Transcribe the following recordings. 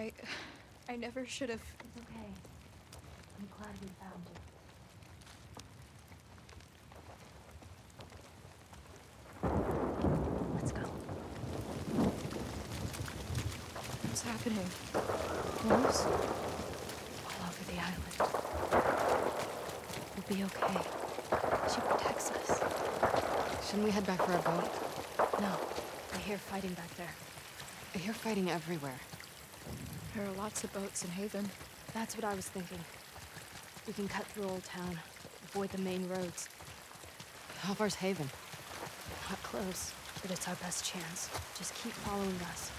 I... I never should have... It's okay. I'm glad we found you. Let's go. What's happening? Wolves? All over the island. We'll be okay. She protects us. Shouldn't we head back for our boat? No, I hear fighting back there. I hear fighting everywhere. There are lots of boats in Haven. That's what I was thinking. We can cut through Old Town, avoid the main roads. How far's Haven? Not close, but it's our best chance. Just keep following us.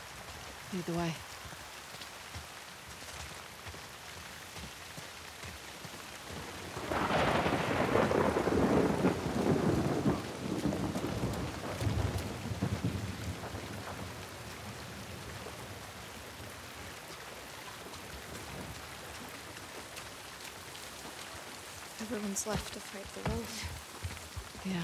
Lead the way. Everyone's left to fight the wolf. Yeah.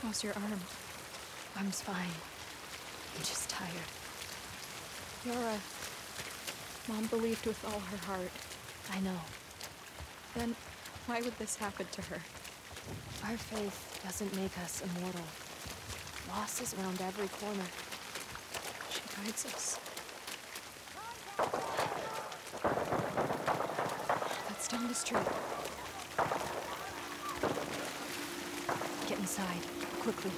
How's your arm? Arm's fine. Tired. Yara... Mom believed with all her heart. I know. Then why would this happen to her? Our faith doesn't make us immortal. Loss is around every corner. She guides us. That's down the street. Get inside, quickly.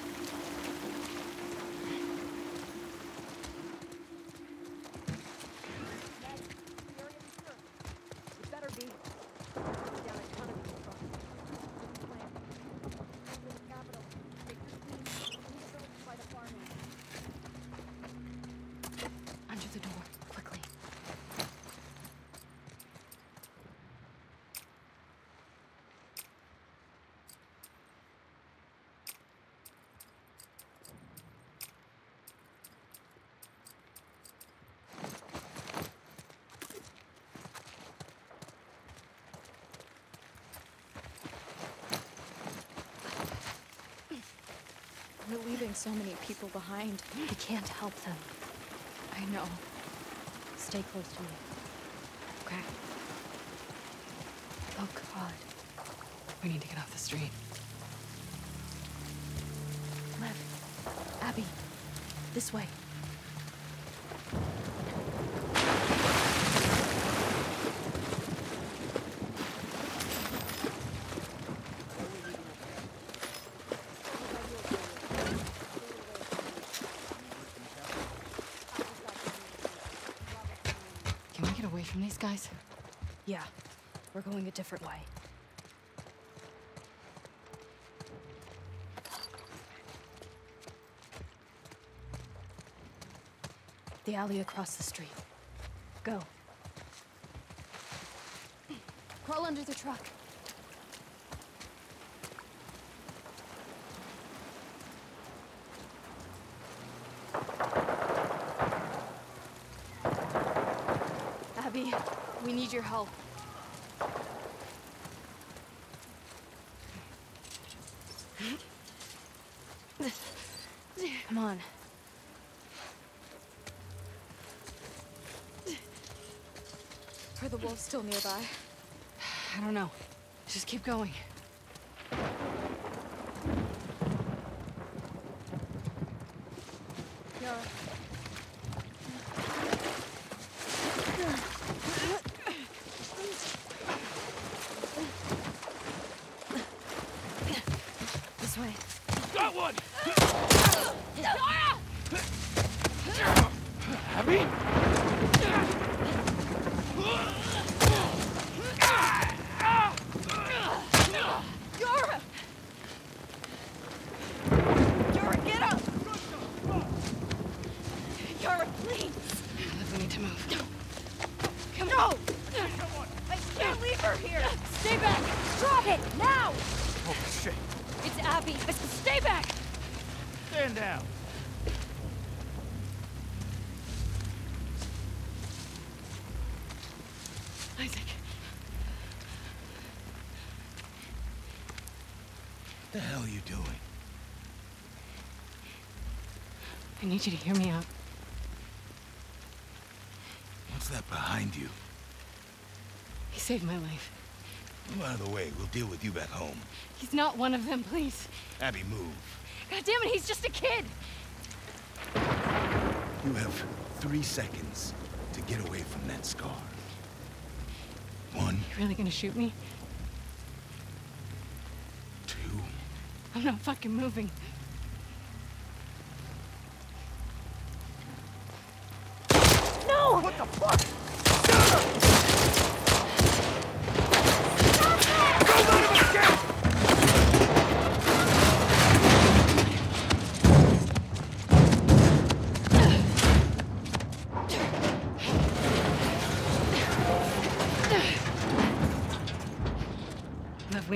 Under the door, quickly. We're leaving so many people behind. We can't help them. I know. Stay close to me. Okay. Oh, God. We need to get off the street. Lev. Abby. This way. Can we get away from these guys? Yeah. We're going a different way. The alley across the street. Go. Crawl under the truck. Abby, we need your help. Come on. Are the wolves still nearby? I don't know. Just keep going. Yara. This way. Got one! Abby? Yara! Yara, get up! Yara, please! Lev, we need to move. Come on! I can't leave her here! Stay back! Drop it! Now! Oh, shit. It's Abby! Stay back! Stand down. Isaac. What the hell are you doing? I need you to hear me out. What's that behind you? He saved my life. Move out of the way. We'll deal with you back home. He's not one of them, please. Abby, move. God damn it, he's just a kid! You have three seconds to get away from that scar. One, You really gonna shoot me? two, I'm not fucking moving.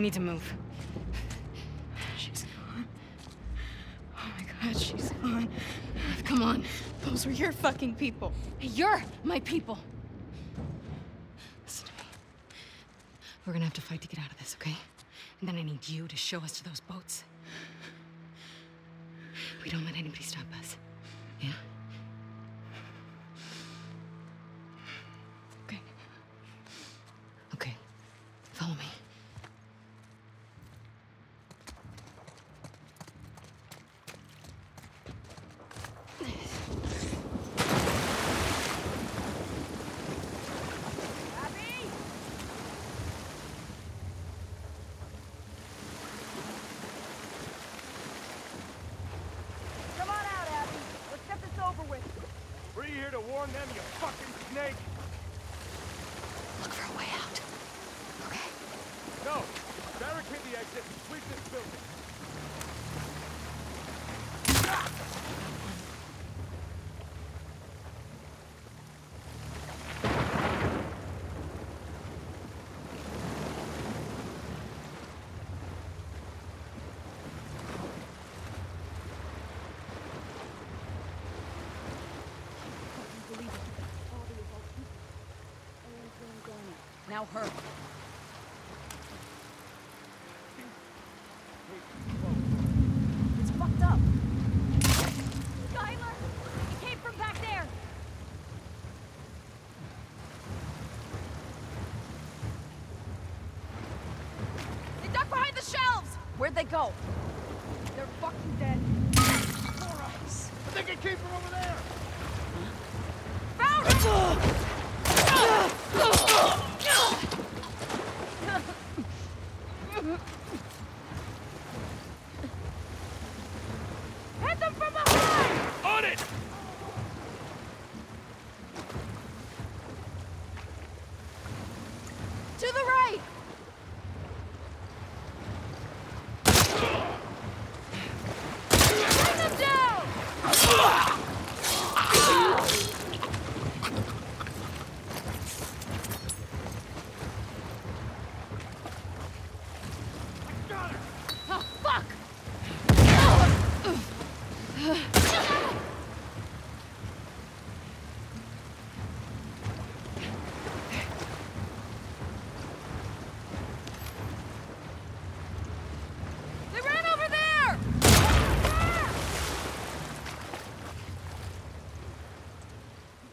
Need to move. She's gone. Oh my god, she's gone. Come on. Those were your fucking people. You're my people. Listen to me. We're gonna have to fight to get out of this, okay? And then I need you to show us to those boats. We don't let anybody stop us. Yeah? Them, you fucking snake? Look for a way out. Okay? No. Barricade the exit and sweep this building. Now her. It's fucked up. Skylar! It came from back there! They ducked behind the shelves! Where'd they go? They're fucking dead. I think it came from over there. Found it! Ah! Hit them from behind! On it! To the right! Bring them down! Got her! Oh, fuck! They ran over there!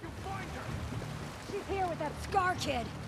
You find her! She's here with that Scar kid.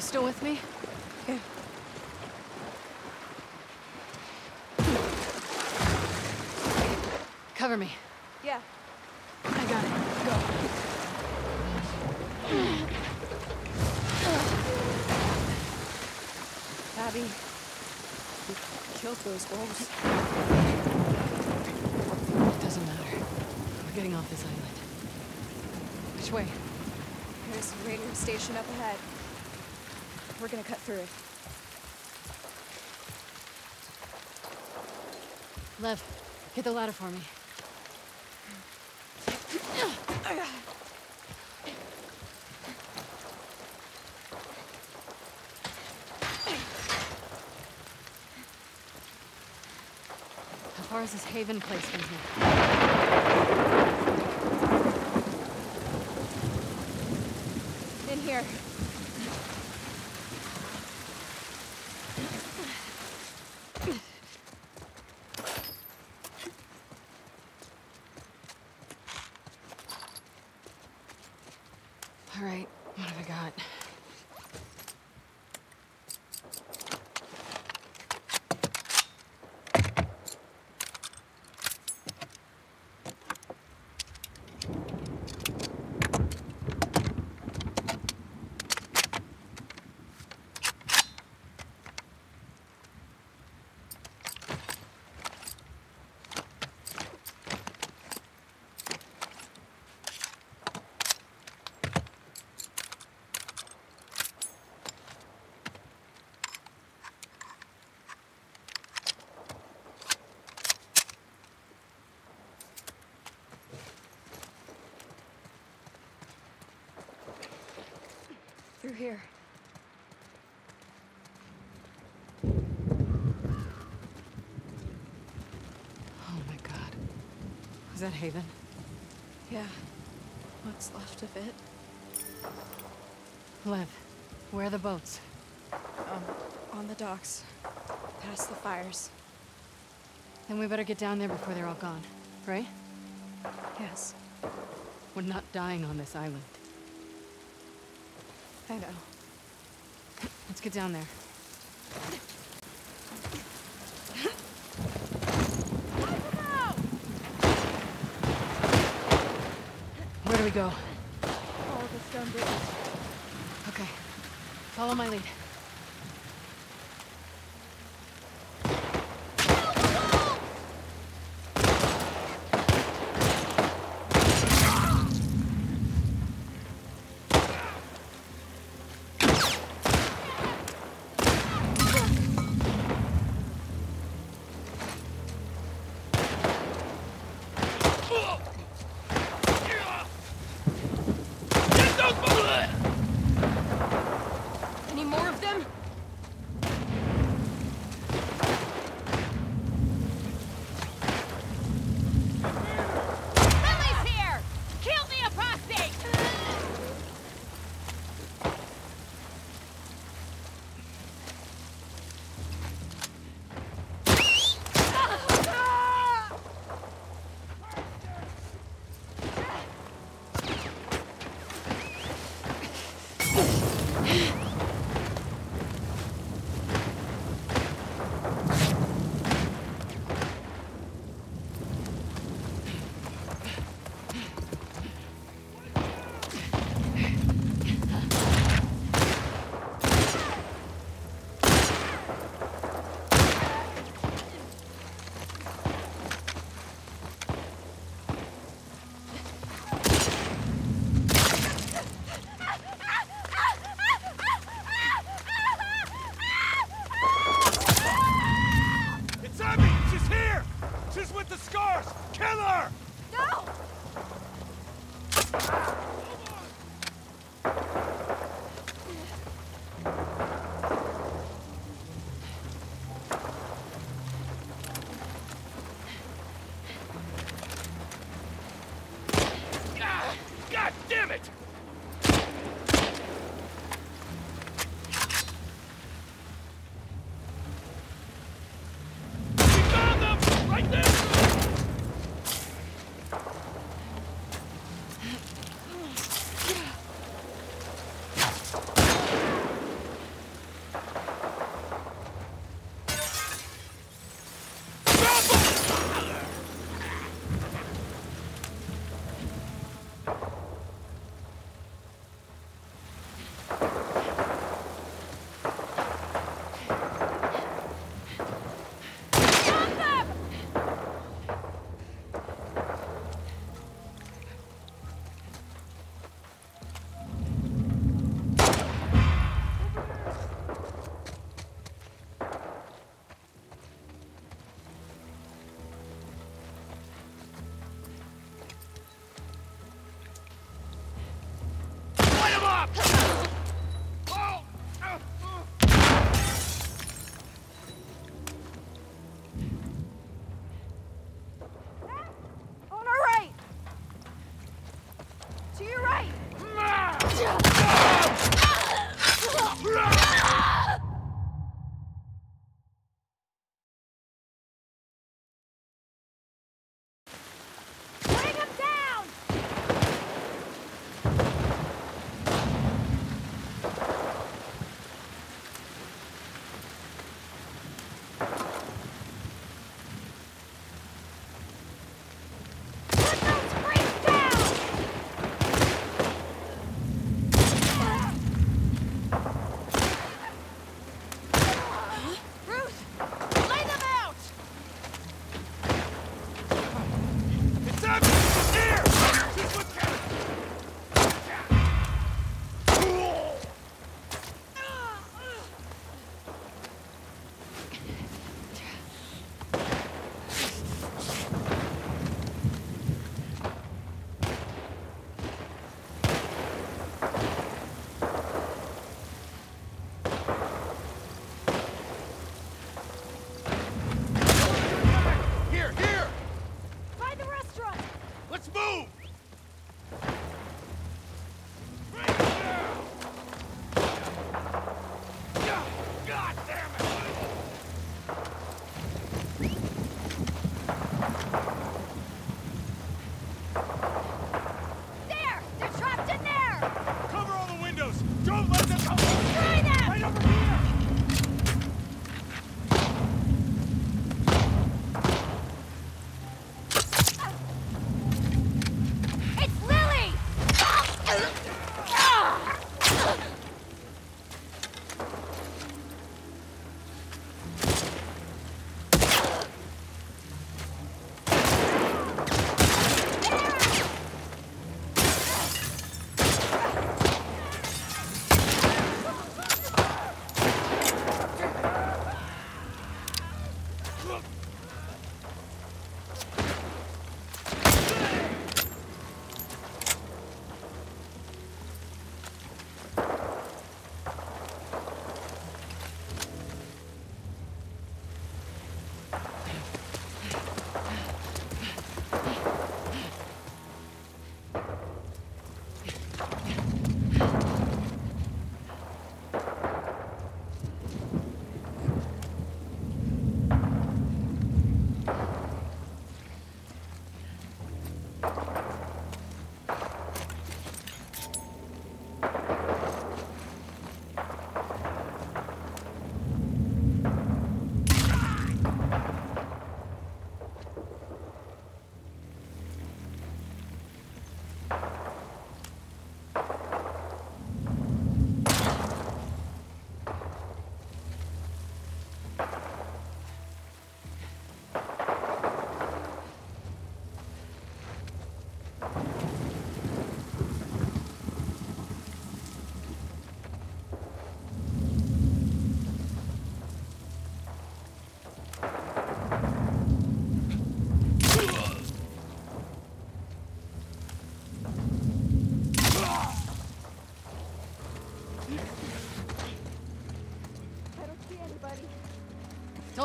You still with me? Yeah. Cover me. Yeah. I got it. Go. Abby, you killed those wolves. It doesn't matter. We're getting off this island. Which way? There's a radio station up ahead. We're gonna cut through it. Lev, get the ladder for me. How far is this Haven place from here? In here. All right, what have I got? Through here. Oh my god. Is that Haven? Yeah. What's left of it? Lev, where are the boats? Um, on the docks. Past the fires. Then we better get down there before they're all gone, right? Yes. We're not dying on this island. I know. Let's get down there. Where do we go? All the stone bridges. Okay. Follow my lead.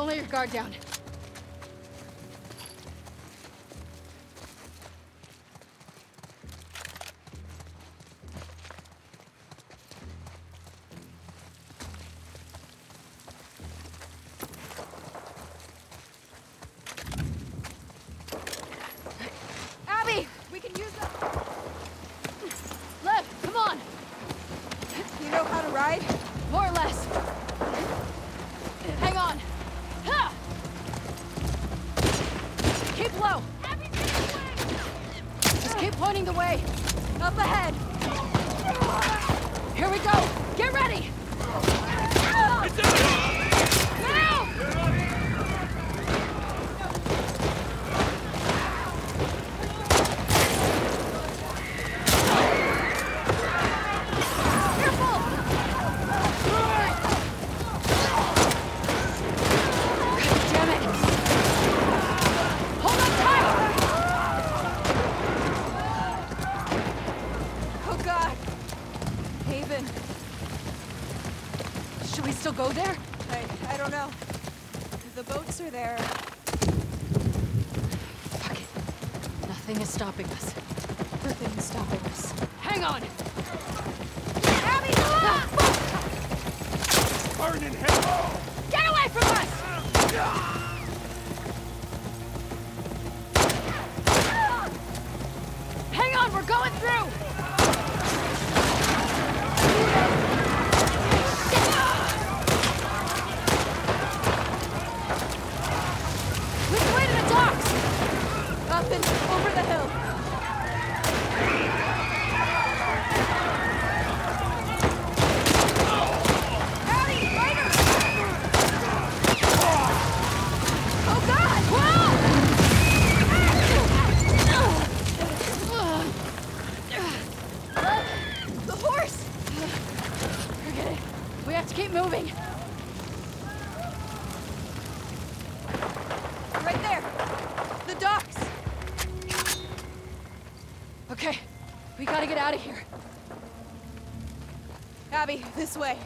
don't your guard down. Nothing is stopping us. Nothing is stopping us. Hang on! Abby! Ah! Burning hell! Get away from us! Hang on, we're going through! Gotta get out of here. Abby, this way.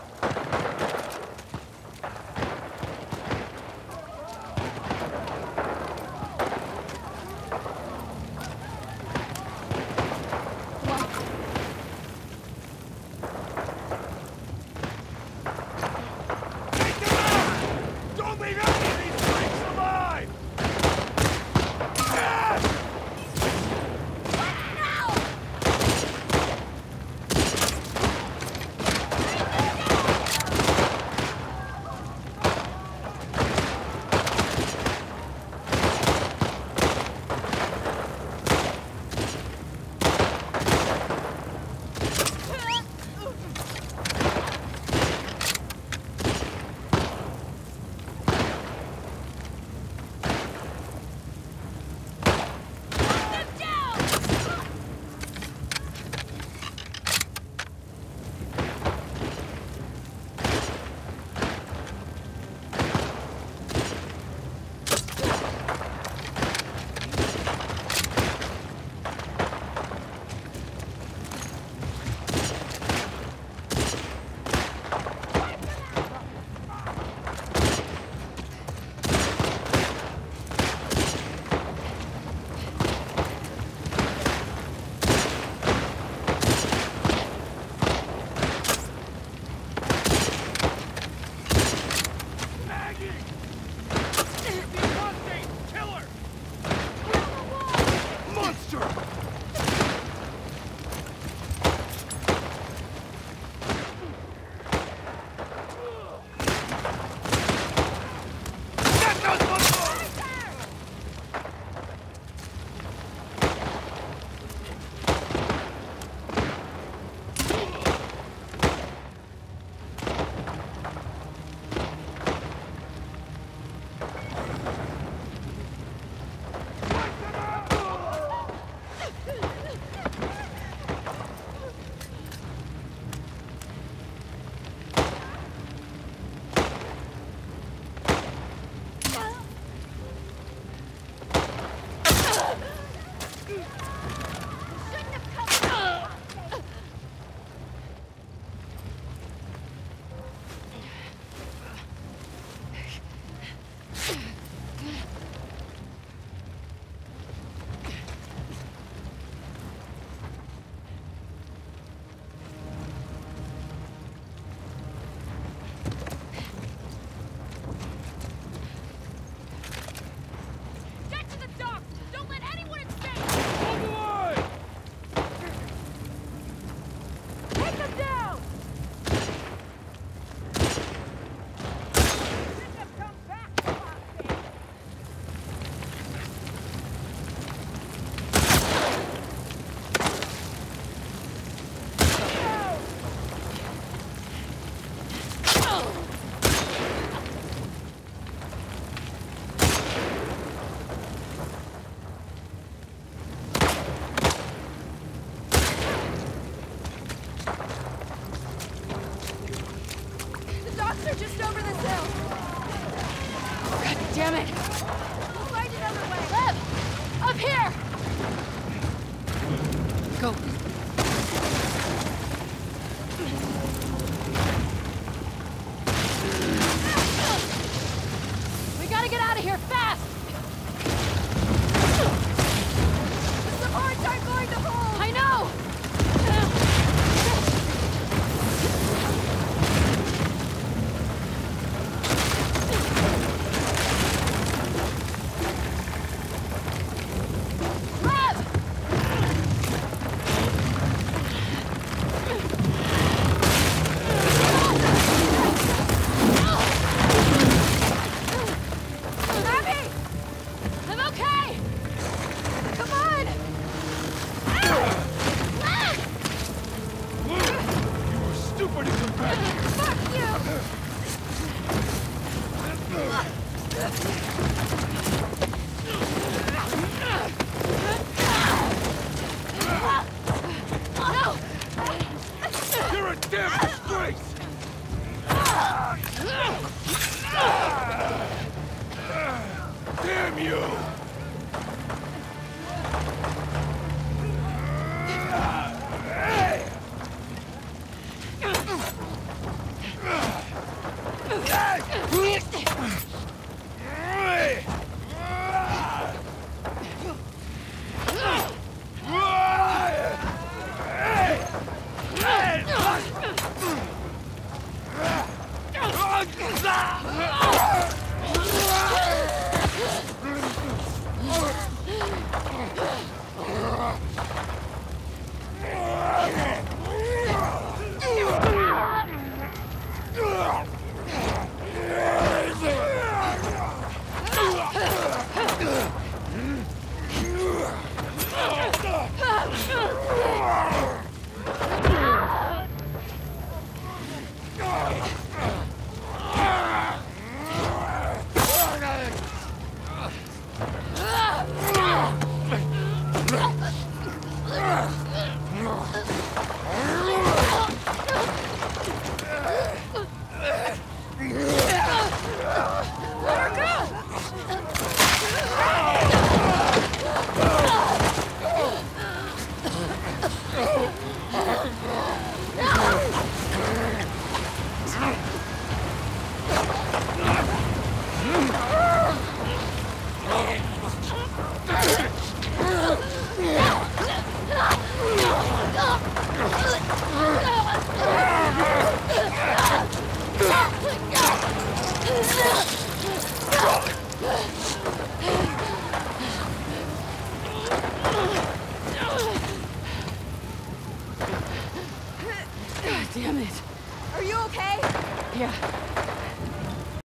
Get out of here fast!